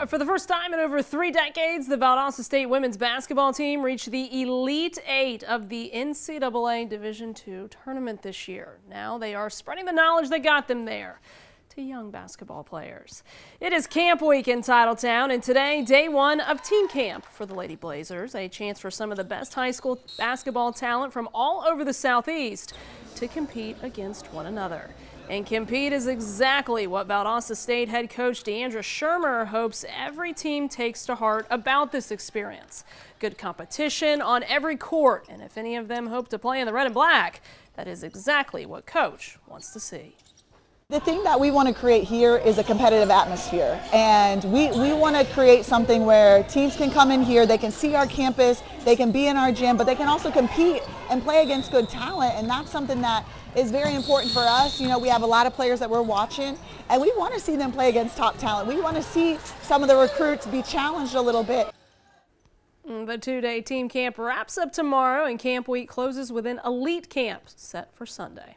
Uh, for the first time in over three decades, the Valdosta State women's basketball team reached the Elite Eight of the NCAA Division II tournament this year. Now they are spreading the knowledge that got them there to young basketball players. It is camp week in Titletown, and today, day one of team camp for the Lady Blazers, a chance for some of the best high school basketball talent from all over the Southeast to compete against one another. And compete is exactly what Valdosta State head coach Deandra Schirmer hopes every team takes to heart about this experience. Good competition on every court, and if any of them hope to play in the red and black, that is exactly what coach wants to see. The thing that we want to create here is a competitive atmosphere and we, we want to create something where teams can come in here, they can see our campus, they can be in our gym, but they can also compete and play against good talent and that's something that is very important for us. You know, we have a lot of players that we're watching and we want to see them play against top talent. We want to see some of the recruits be challenged a little bit. Mm, the two-day team camp wraps up tomorrow and camp week closes with an elite camp set for Sunday.